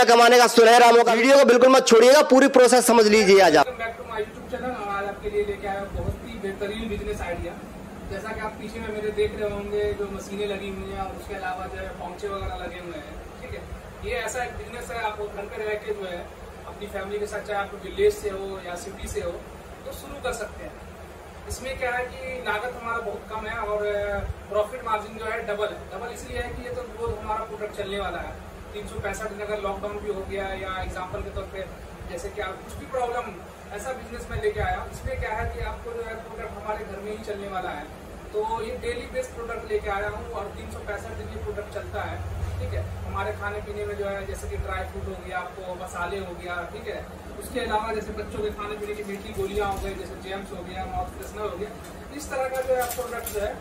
महीना कमाने का सुनहरा मौका। वीडियो को बिल्कुल मत छोड़िएगा, पूरी प्रोसेस समझ लीजिए आज आप। बेहतरीन बिज़नेस आइडिया जैसा कि आप पीछे में मेरे देख रहे होंगे, जो मशीनें लगी हुई हैं और उसके अलावा जो है पहुँचे वगैरह लगे हुए हैं, ठीक है? ये ऐसा एक बिज़नेस है, आप घर पे रह के जो है अपनी फैमिली के साथ, चाहे आप विलेज से हो या सिटी से हो तो शुरू कर सकते हैं। इसमें क्या है कि लागत हमारा बहुत कम है और प्रॉफिट मार्जिन जो है डबल है। डबल इसलिए है कि ये तो रोज हमारा प्रोडक्ट चलने वाला है। तीन सौ पैंसठ दिन अगर लॉकडाउन भी हो गया या एग्ज़ाम्पल के तौर पर जैसे कि आप कुछ भी प्रॉब्लम ऐसा बिज़नेस में लेके आया इसमें क्या है कि आपको जो है प्रोडक्ट हमारे घर में ही चलने वाला है। तो ये डेली बेस्ड प्रोडक्ट लेके आया हूँ और तीन सौ पैंसठ दिन ये प्रोडक्ट चलता है, ठीक है? हमारे खाने पीने में जो है, जैसे कि ड्राई फ्रूट हो गया, आपको मसाले हो गया, ठीक है? उसके अलावा जैसे बच्चों के खाने पीने की मीठी गोलियाँ हो गई, जैसे जेम्स हो गया माउथ फ्रेशनर हो गया, इस तरह का जो है प्रोडक्ट जो है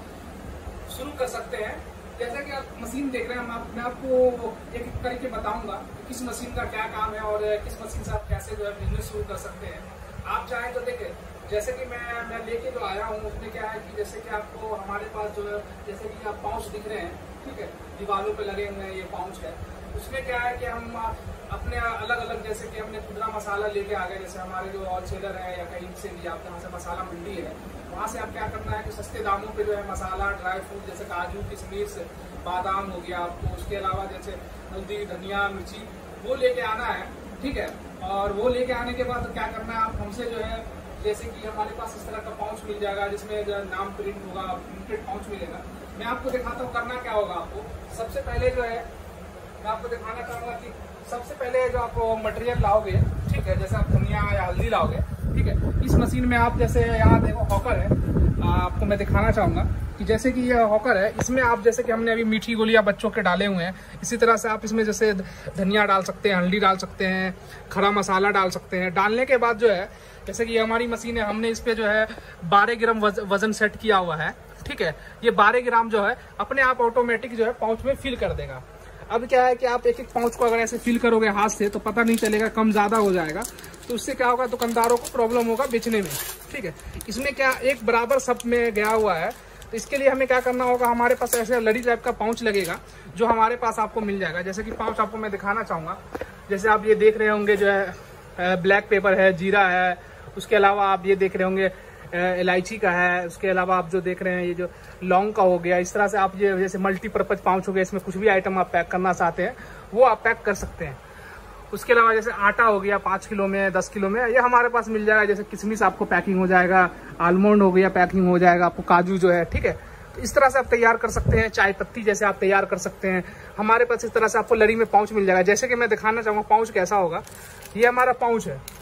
शुरू कर सकते हैं। जैसा कि आप मशीन देख रहे हैं हम आप, मैं आपको एक एक करके बताऊँगा कि किस मशीन का क्या काम है और किस मशीन से आप कैसे जो है बिज़नेस शुरू कर सकते हैं। आप चाहें तो देखें जैसे कि मैं मैं लेके जो आया हूँ उसमें क्या है कि जैसे कि आपको हमारे पास जो है जैसे कि आप पाउच दिख रहे हैं ठीक है? दीवारों पर लगे हुए हैं ये पाउच है। उसमें क्या है कि हम अपने अलग अलग जैसे कि हमने खुदरा मसाला लेके आ गए, जैसे हमारे जो होलसेलर है या कहीं से भी आप जहाँ से मसाला मंडी है, वहाँ से आप क्या करना है कि सस्ते दामों पे जो है मसाला ड्राई फ्रूट जैसे काजू, किशमिश, बादाम हो गया, आपको उसके अलावा जैसे हल्दी, धनिया, मिर्ची, वो लेके आना है, ठीक है? और वो लेके आने के बाद क्या करना है, आप हमसे जो है, जैसे कि हमारे पास इस तरह का पाउच मिल जाएगा, जिसमें जो नाम प्रिंट होगा प्रिंटेड पाउच मिलेगा। मैं आपको दिखाता हूँ करना क्या होगा आपको। सबसे पहले जो है मैं आपको दिखाना चाहूँगा कि सबसे पहले जो आप मटेरियल लाओगे, ठीक है, जैसे आप धनिया या हल्दी लाओगे, ठीक है, इस मशीन में आप जैसे यहाँ देखो हॉकर है, आपको मैं दिखाना चाहूँगा कि जैसे कि यह हॉकर है, इसमें आप जैसे कि हमने अभी मीठी गोलियाँ बच्चों के डाले हुए हैं, इसी तरह से आप इसमें जैसे धनिया डाल सकते हैं, हल्दी डाल सकते हैं, खड़ा मसाला डाल सकते हैं। डालने के बाद जो है, जैसे कि हमारी मशीन है, हमने इस पर जो है बारह ग्राम वज़न सेट किया हुआ है, ठीक है, ये बारह ग्राम जो है, अपने आप ऑटोमेटिक जो है पाउच में फिल कर देगा। अब क्या है कि आप एक एक पाउच को अगर ऐसे फिल करोगे हाथ से तो पता नहीं चलेगा कम ज़्यादा हो जाएगा। तो उससे क्या होगा, दुकानदारों को प्रॉब्लम होगा बेचने में। ठीक है? इसमें क्या एक बराबर सब में गया हुआ है। तो इसके लिए हमें क्या करना होगा, हमारे पास ऐसे लड़ी टाइप का पाउच लगेगा, जो हमारे पास आपको मिल जाएगा। जैसे कि पाउच आपको मैं दिखाना चाहूँगा। जैसे आप ये देख रहे होंगे, जो है ब्लैक पेपर है, जीरा है। उसके अलावा आप ये देख रहे होंगे इलायची का है, उसके अलावा आप जो देख रहे हैं, ये जो लौंग का हो गया, इस तरह से आप ये जैसे मल्टीपर्पज पाउच हो गया, इसमें कुछ भी आइटम आप पैक करना चाहते हैं, वो आप पैक कर सकते हैं। उसके अलावा जैसे आटा हो गया पाँच किलो में, दस किलो में, ये हमारे पास मिल जाएगा, जैसे किशमिश आपको पैकिंग हो जाएगा आलमंड हो गया पैकिंग हो जाएगा, आपको काजू जो है, ठीक है? तो इस तरह से आप तैयार कर सकते हैं, चाय पत्ती जैसे आप तैयार कर सकते हैं। हमारे पास इस तरह से आपको लड़ी में पाउच मिल जाएगा। जैसे कि मैं दिखाना चाहूँगा, पाउच कैसा होगा? ये हमारा पाउच है।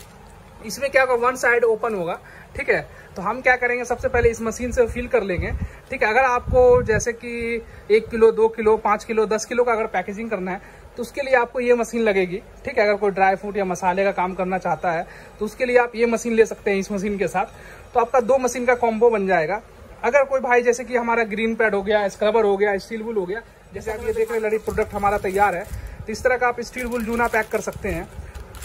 इसमें क्या होगा? वन साइड ओपन होगा, ठीक है? तो हम क्या करेंगे? सबसे पहले इस मशीन से फिल कर लेंगे, ठीक है? अगर आपको जैसे कि एक किलो, दो किलो, पाँच किलो, दस किलो का अगर पैकेजिंग करना है तो उसके लिए आपको ये मशीन लगेगी, ठीक है? अगर कोई ड्राई फ्रूट या मसाले का काम करना चाहता है तो उसके लिए आप ये मशीन ले सकते हैं इस मशीन के साथ। तो आपका दो मशीन का कॉम्बो बन जाएगा। अगर कोई भाई, जैसे कि हमारा ग्रीन पैड हो गया स्क्रबर हो गया स्टील वुल हो गया, जैसे आप ये देख रहे हैं, लड़ी प्रोडक्ट हमारा तैयार है तो इस तरह का आप स्टील वुल जूना पैक कर सकते हैं।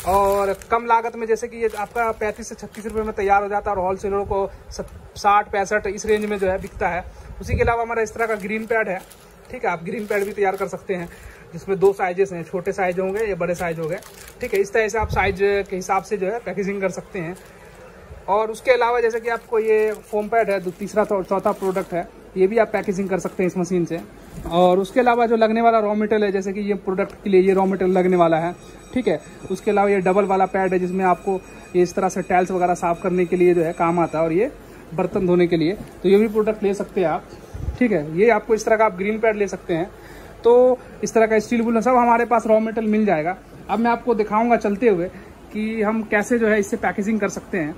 और कम लागत में, जैसे कि ये आपका पैंतीस से छत्तीस रुपये में तैयार हो जाता है और होलसेलरों को साठ, पैंसठ इस रेंज में जो है बिकता है। उसी के अलावा हमारा इस तरह का ग्रीन पैड है। ठीक है, आप ग्रीन पैड भी तैयार कर सकते हैं, जिसमें दो साइजेस हैं, छोटे साइज़ होंगे या बड़े साइज़ हो गए ठीक है, इस तरह से आप साइज़ के हिसाब से जो है पैकेजिंग कर सकते हैं। और उसके अलावा जैसे कि आपको ये फोम पैड है तीसरा चौथा प्रोडक्ट है, ये भी आप पैकेजिंग कर सकते हैं इस मशीन से। और उसके अलावा जो लगने वाला रॉ मटेरियल है, जैसे कि ये प्रोडक्ट के लिए ये रॉ मटेरियल लगने वाला है, ठीक है? उसके अलावा ये डबल वाला पैड है, जिसमें आपको ये इस तरह से टाइल्स वगैरह साफ़ करने के लिए जो है काम आता है, और ये बर्तन धोने के लिए। तो ये भी प्रोडक्ट ले सकते हैं आप, ठीक है? ये आपको इस तरह का आप ग्रीन पैड ले सकते हैं। तो इस तरह का स्टील बुल सब हमारे पास रॉ मेटेरियल मिल जाएगा। अब मैं आपको दिखाऊँगा चलते हुए कि हम कैसे जो है इससे पैकेजिंग कर सकते हैं।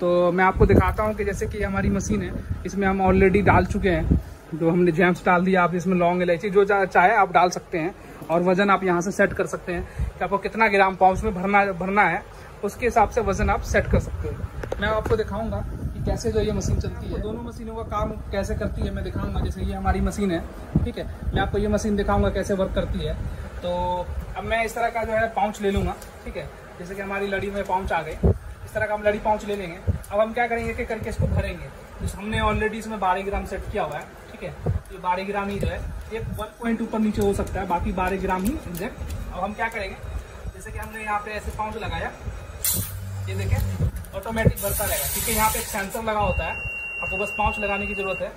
तो मैं आपको दिखाता हूँ कि जैसे कि हमारी मशीन है, इसमें हम ऑलरेडी डाल चुके हैं। जो हमने जैम्स डाल दिया, आप इसमें लौंग, इलायची, जो चाहे आप डाल सकते हैं और वज़न आप यहाँ से सेट कर सकते हैं। कि आपको कितना ग्राम पाउच में भरना भरना है, उसके हिसाब से वज़न आप सेट कर सकते हैं। मैं आपको दिखाऊँगा कि कैसे जो ये मशीन चलती है। दोनों मशीनों का काम कैसे करती है, मैं दिखाऊँगा। जैसे ये हमारी मशीन है, ठीक है? मैं आपको ये मशीन दिखाऊँगा कैसे वर्क करती है। तो अब मैं इस तरह का जो है पाउच ले लूँगा, ठीक है? जैसे कि हमारी लड़ी में पाउच आ गई। इस तरह का हम लड़ी पाउच ले लेंगे। अब हम क्या करेंगे कि करके इसको भरेंगे। तो हमने ऑलरेडी इसमें बारह ग्राम सेट किया हुआ है, ठीक है? ये बारह ग्राम ही जो है, एक वन पॉइंट ऊपर नीचे हो सकता है, बाकी बारह ग्राम ही एग्जैक्ट अब हम क्या करेंगे? जैसे कि हमने यहाँ पे ऐसे पाउच लगाया, ये देखें ऑटोमेटिक भरता रहेगा क्योंकि यहाँ पे एक सेंसर लगा होता है, आपको बस पाउच लगाने की ज़रूरत है।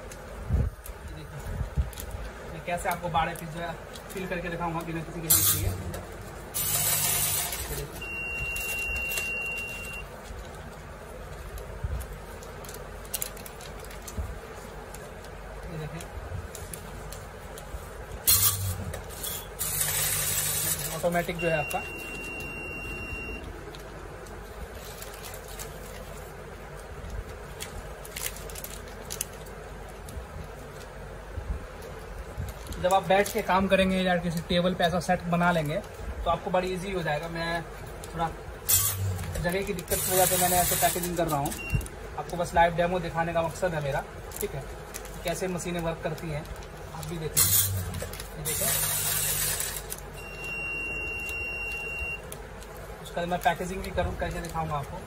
देखिए कैसे आपको बारह पीस जो है फिल करके दिखाऊँगा, बिना किसी के हेल्प लिए ये देखिए। ये देखें ऑटोमेटिक जो है आपका। जब आप बैठ के काम करेंगे या किसी टेबल पे ऐसा सेट बना लेंगे तो आपको बड़ी इजी हो जाएगा। मैं थोड़ा जगह की दिक्कत की वजह से मैंने ऐसे पैकेजिंग कर रहा हूँ। आपको बस लाइव डेमो दिखाने का मकसद है मेरा, ठीक है? कैसे मशीनें वर्क करती हैं, आप भी देखें देखें उसका मैं पैकेजिंग भी करूँ करके दिखाऊँगा आपको?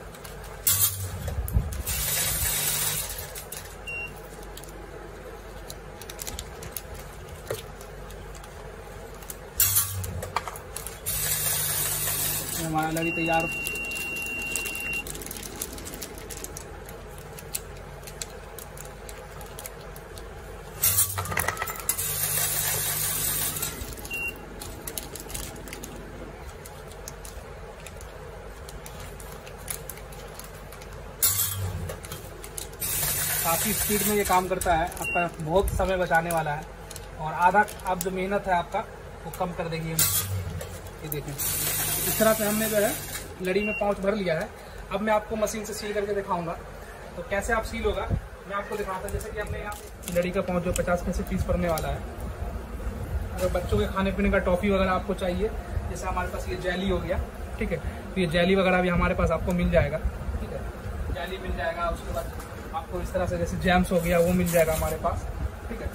हमारा लड़ी तैयार काफ़ी स्पीड में ये काम करता है। आपका बहुत समय बचाने वाला है। और आधा आप जो मेहनत है आपका, वो कम कर देगी हम। ये देखें। इस तरह से हमने जो है, लड़ी में पाउच भर लिया है। अब मैं आपको मशीन से सील करके दिखाऊँगा। तो कैसे आप सील होगा, मैं आपको दिखाता जैसे कि हमने यहाँ लड़ी का पाउच जो पचास पैसे पीस पड़ने वाला है। अगर बच्चों के खाने पीने का टॉफ़ी वगैरह आपको चाहिए, जैसे हमारे पास ये जैली हो गया, ठीक है? तो ये जैली वगैरह भी हमारे पास आपको मिल जाएगा, ठीक है? जैली मिल जाएगा, उसके बाद आपको इस तरह से जैसे जैम्स हो गया, वो मिल जाएगा हमारे पास। ठीक है?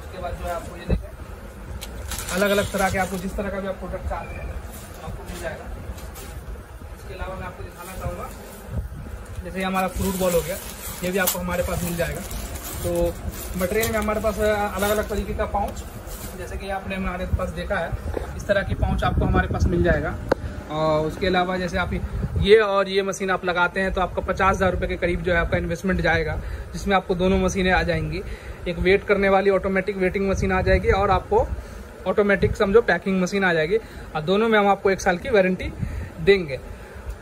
उसके बाद जो है आपको ये देखें। अलग अलग तरह के आपको जिस तरह का भी आप प्रोडक्ट चाहते हैं, आपको मिल जाएगा। इसके अलावा मैं आपको दिखाना चाहूँगा, जैसे हमारा फ्रूट बॉल हो गया, ये भी आपको हमारे पास मिल जाएगा। तो मटेरियल में हमारे पास अलग अलग तरीके का पाउच जैसे कि आपने हमारे पास देखा है, इस तरह की पाउच आपको हमारे पास मिल जाएगा। और उसके अलावा जैसे आप ये और ये मशीन आप लगाते हैं तो आपका पचास हज़ार रुपये के करीब जो है आपका इन्वेस्टमेंट जाएगा, जिसमें आपको दोनों मशीनें आ जाएँगी। एक वेट करने वाली ऑटोमेटिक वेटिंग मशीन आ जाएगी और आपको ऑटोमेटिक समझो पैकिंग मशीन आ जाएगी। और दोनों में हम आपको एक साल की वारंटी देंगे।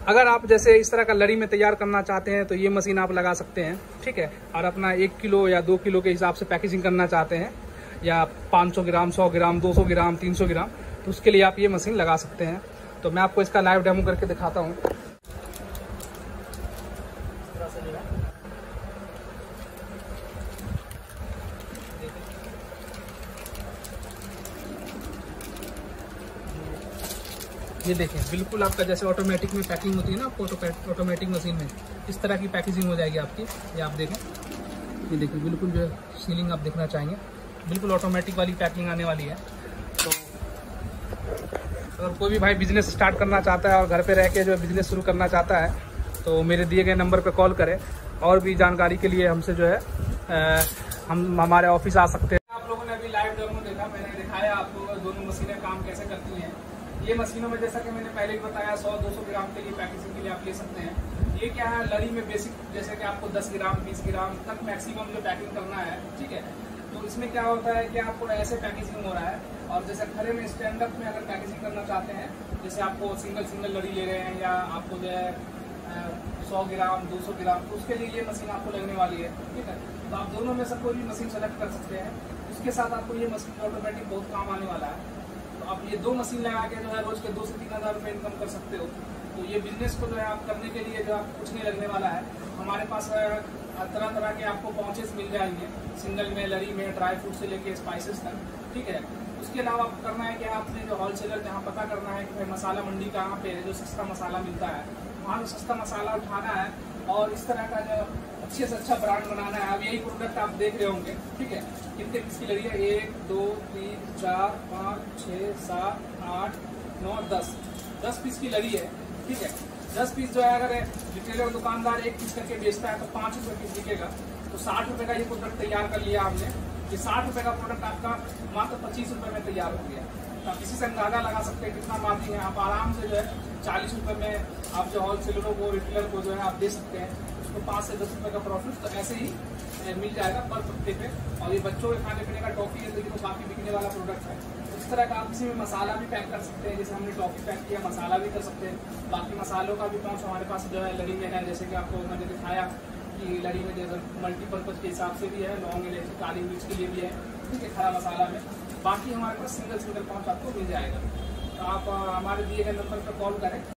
अगर आप जैसे इस तरह का लड़ी में तैयार करना चाहते हैं तो ये मशीन आप लगा सकते हैं, ठीक है? और अपना एक किलो या दो किलो के हिसाब से पैकेजिंग करना चाहते हैं, या 500 ग्राम 100 ग्राम 200 ग्राम 300 ग्राम तो उसके लिए आप ये मशीन लगा सकते हैं। तो मैं आपको इसका लाइव डेमो करके दिखाता हूँ। ये देखें, बिल्कुल आपका जैसे ऑटोमेटिक में पैकिंग होती है ना, आपको ऑटोमेटिक मशीन में, इस तरह की पैकेजिंग हो जाएगी आपकी। ये आप देखें, ये देखिए बिल्कुल जो सीलिंग आप देखना चाहेंगे। बिल्कुल ऑटोमेटिक वाली पैकिंग आने वाली है। अगर कोई भी भाई बिज़नेस स्टार्ट करना चाहता है और घर पे रह के जो बिज़नेस शुरू करना चाहता है तो मेरे दिए गए नंबर पे कॉल करें और भी जानकारी के लिए हमसे जो है हम, हमारे ऑफ़िस आ सकते हैं। आप लोगों ने अभी लाइव डेमो देखा, मैंने दिखाया आप आपको दोनों मशीनें काम कैसे करती हैं। ये मशीनों में जैसा कि मैंने पहले ही बताया 100-200 ग्राम के लिए पैकेजिंग के लिए आप ले सकते हैं। ये क्या है, लड़ी में बेसिक जैसे कि आपको 10 ग्राम 20 ग्राम तक मैक्सिमम जो पैकिंग करना है, ठीक है? तो इसमें क्या होता है कि आपको ऐसे पैकेजिंग हो रहा है और जैसे खड़े में स्टैंड अप में अगर पैकेजिंग करना चाहते हैं, जैसे आपको सिंगल सिंगल लड़ी ले रहे हैं या आपको जो है सौ ग्राम, दो सौ ग्राम तो उसके लिए ये मशीन आपको लगने वाली है, ठीक है? तो आप दोनों में से कोई भी मशीन सेलेक्ट कर सकते हैं। उसके साथ आपको ये मशीन ऑटोमेटिक बहुत काम आने वाला है। तो आप ये दो मशीन लगा के जो है रोज के दो से तीन हज़ार रुपये इनकम कर सकते हो। तो ये बिज़नेस को जो है आप करने के लिए जो आप कुछ नहीं लगने वाला है। हमारे पास तरह तरह के आपको पहुंचेस मिल जाएँगे। सिंगल में, लड़ी में ड्राई फ्रूट से लेके स्पाइसेस तक, ठीक है? उसके अलावा आपको करना है कि आपने जो होलसेलर जहाँ पता करना है कि भाई मसाला मंडी कहाँ पे है, जो सस्ता मसाला मिलता है। वहाँ से सस्ता मसाला उठाना है और इस तरह का जो अच्छे से अच्छा ब्रांड बनाना है अब यही प्रोडक्ट आप देख रहे होंगे, ठीक है? कितने किसकी लड़ी है? एक, दो, तीन, चार, पाँच, छः, सात, आठ, नौ, दस। दस पीस की लड़ी है, ठीक है? दस पीस जो है, अगर रिटेलर दुकानदार एक पीस करके बेचता है तो पाँच रुपये पीस बिकेगा। तो साठ रुपये का ये प्रोडक्ट तैयार कर लिया हमने ये साठ रुपए का प्रोडक्ट आपका मात्र पच्चीस रुपए में तैयार हो गया। तो आप इसी से अंदाज़ा लगा सकते हैं कितना मार्जिन है। आप आराम से जो है, चालीस रुपए में आप जो होलसेलरों को रिटेलर को जो है, आप दे सकते हैं। उसको पाँच से दस रुपए का प्रॉफिट तो ऐसे ही मिल जाएगा पर पत्ते पे। और ये बच्चों के खाने पीने का टॉफी है, लेकिन वो काफ़ी बिकने वाला प्रोडक्ट है। इस तरह का आप इसी में मसाला भी पैक कर सकते हैं, जैसे हमने टॉफी पैक किया, मसाला भी कर सकते हैं। बाकी मसालों का भी पहुँच हमारे पास जो है लड़ी में है, जैसे कि आपको मैंने दिखाया कि लड़ी में जैसे मल्टीपर्पज के हिसाब से भी है, लौंग, इलायची, काली मिर्च के लिए भी है, ठीक है, खड़ा मसाला में। बाकी हमारे पास सिंगल सिंगल पहुँच आपको मिल जाएगा। तो आप हमारे दिए गए नंबर पर कॉल करें।